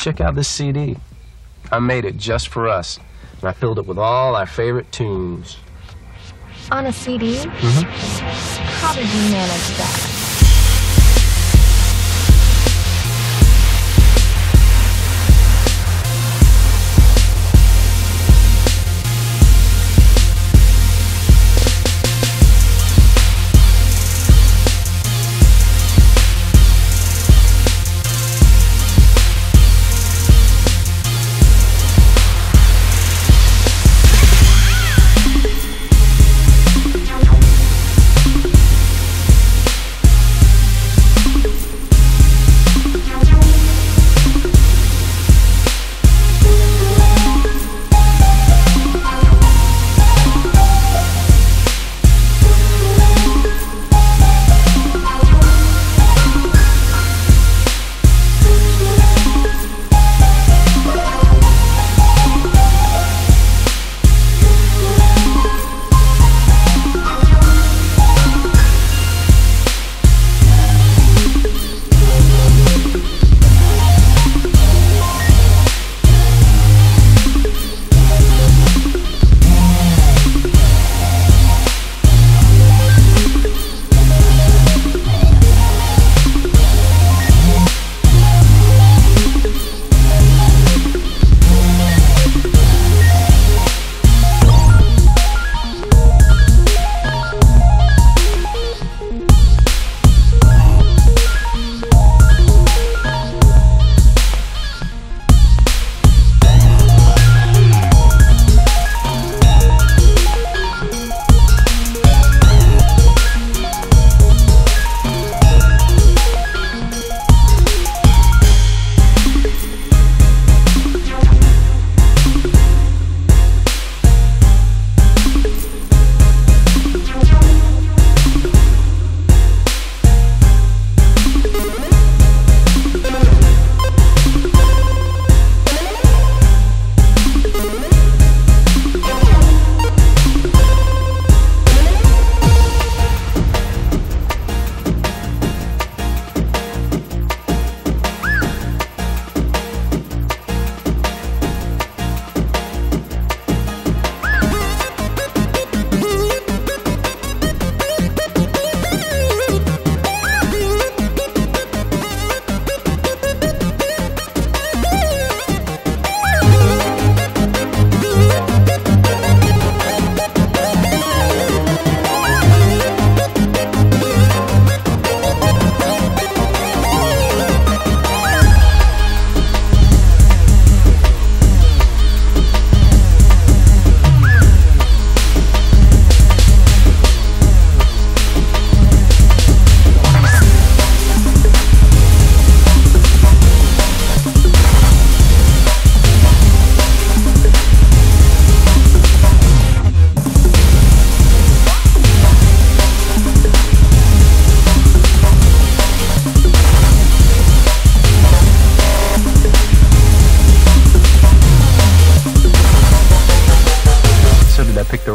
Check out this CD. I made it just for us, and I filled it with all our favorite tunes. On a CD? Mm-hmm. How did you manage that?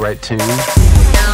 Right tune?